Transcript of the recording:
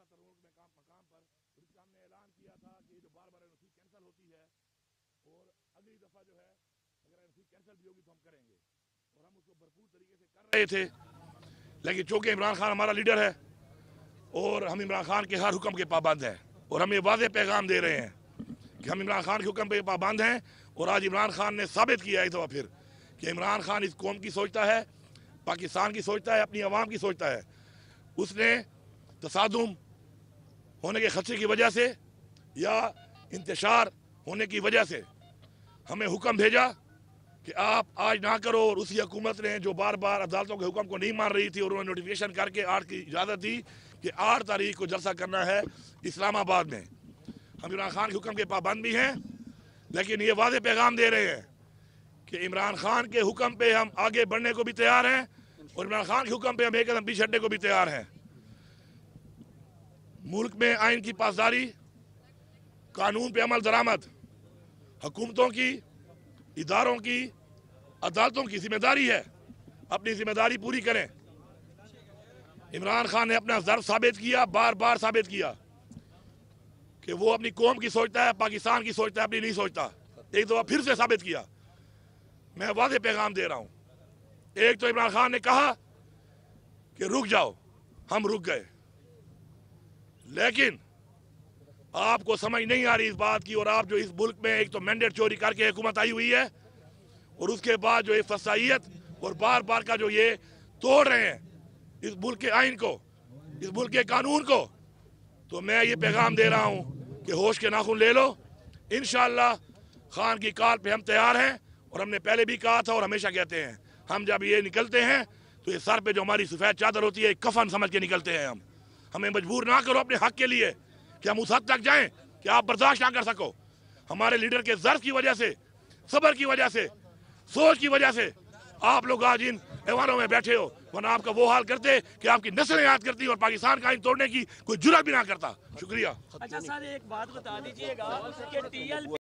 था में काम मकाम पर। ऐलान किया था कि जो बार बार एनओसी कैंसिल होती है और अगली दफ़ा जो है, अगर एनओसी कैंसिल भी होगी तो हम करेंगे। और हम उसको भरपूर तरीके से कर रहे थे। लेकिन चूँकि इमरान खान हमारा लीडर है और हम इमरान खान के हर हुक्म के पाबंद हैं और हम ये वादे पैगाम दे रहे हैं कि हम इमरान खान के हुक्म पे पाबंद हैं और आज इमरान खान ने साबित किया एक दफ़ा फिर कि इमरान खान इस कौम की सोचता है, पाकिस्तान की सोचता है, अपनी आवाम की सोचता है। उसने तसादुम होने के खदशे की वजह से या इंतशार होने की वजह से हमें हुक्म भेजा कि आप आज ना करो और उसी हुकूमत ने जो बार बार अदालतों के हुक्म को नहीं मान रही थी और उन्होंने नोटिफिकेशन करके आठ की इजाज़त दी कि आठ तारीख को जलसा करना है इस्लामाबाद में। हम इमरान खान के हुक्म के पाबंद भी हैं, लेकिन ये वादे पैगाम दे रहे हैं कि इमरान खान के हुक्म पे हम आगे बढ़ने को भी तैयार हैं और इमरान खान के हुक्म पे हम एक कदम पीछे हटने को भी तैयार हैं। मुल्क में आइन की पासदारी, कानून पे अमल दरामद हुकूमतों की, इदारों की, अदालतों की ज़िम्मेदारी है। अपनी ज़िम्मेदारी पूरी करें। इमरान खान ने अपना जर्फ साबित किया बार बार साबित किया कि वो अपनी कौम की सोचता है, पाकिस्तान की सोचता है, अपनी नहीं सोचता। एक दफ़ा फिर से साबित किया। मैं वादे पैगाम दे रहा हूँ। एक तो इमरान खान ने कहा कि रुक जाओ, हम रुक गए। लेकिन आपको समझ नहीं आ रही इस बात की, और आप जो इस मुल्क में एक तो मैंडेट चोरी करके हुकूमत आई हुई है, और उसके बाद जो ये फसाइयत, और बार बार का जो ये तोड़ रहे हैं इस मुल्क के आइन को, इस मुल्क के कानून को तो मैं ये पैगाम दे रहा हूँ कि होश के नाखून ले लो। इन खान की कार पे हम तैयार हैं, और हमने पहले भी कहा था, और हमेशा कहते हैं, हम जब ये निकलते हैं तो ये सर पे जो हमारी सफ़ेद चादर होती है कफन समझ के निकलते हैं हम। हमें मजबूर ना करो अपने हक के लिए कि हम उस हद तक जाएँ कि आप बर्दाश्त ना कर सको। हमारे लीडर के जर्फ की वजह से, सबर की वजह से, सोच की वजह से आप लोग आज इन ऐवानों में बैठे हो। वरना आपका वो हाल करते कि आपकी नस्लें याद करती और पाकिस्तान का इन तोड़ने की कोई जुरा भी ना करता। शुक्रिया। अच्छा सर, एक बात बता दीजिएगा